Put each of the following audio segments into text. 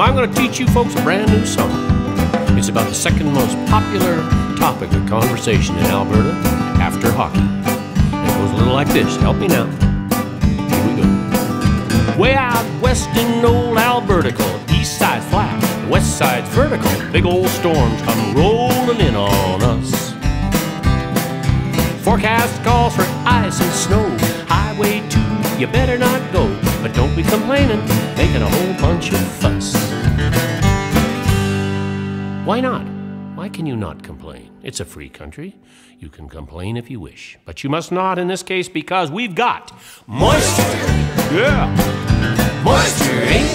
Now, I'm going to teach you folks a brand new song. It's about the second most popular topic of conversation in Alberta after hockey. It goes a little like this. Help me now. Here we go. Way out west in old Alberta, called east side flat, west side's vertical. Big old storms come rolling in on us. Forecast calls for ice and snow. Highway 2, you better not go. But don't be complaining, making a whole bunch of fuss. Why not? Why can you not complain? It's a free country. You can complain if you wish. But you must not in this case because we've got moisture. Yeah. Moisture, eh?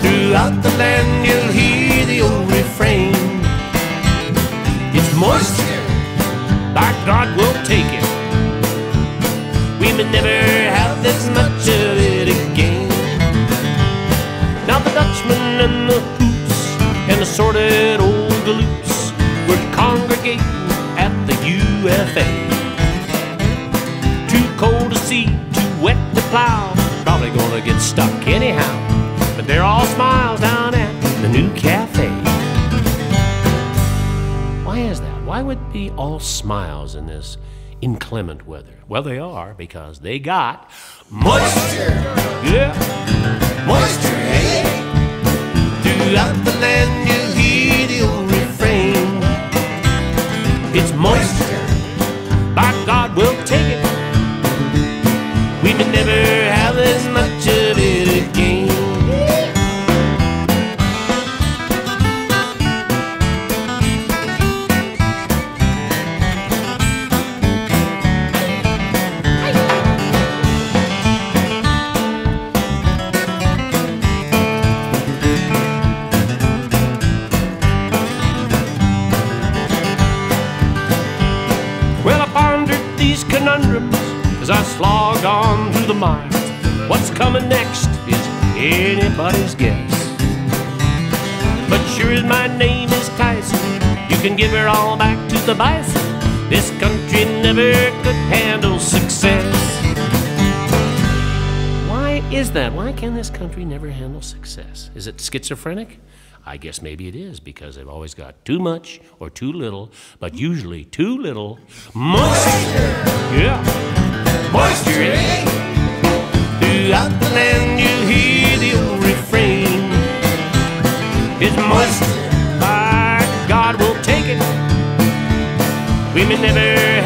Throughout the land you'll hear the old refrain. It's moisture. By God, we'll take it. We may never and the hoops and the sorted old galoops were congregating at the UFA. Too cold to see, too wet to plow. Probably gonna get stuck anyhow. But they're all smiles down at the new cafe. Why is that? Why would be all smiles in this inclement weather? Well, they are because they got moisture. Yeah, It's moisture. By God, we'll take it. We may never conundrums as I slog on through the mines. What's coming next is anybody's guess. But sure as my name is Tyson, you can give her all back to the bison. This country never could handle success. Why is that? Why can this country never handle success? Is it schizophrenic? I guess maybe it is because they've always got too much or too little, but usually too little moisture. Yeah, moisture. eh? Throughout the land you hear the old refrain. It's moisture. By God, we'll take it. We may never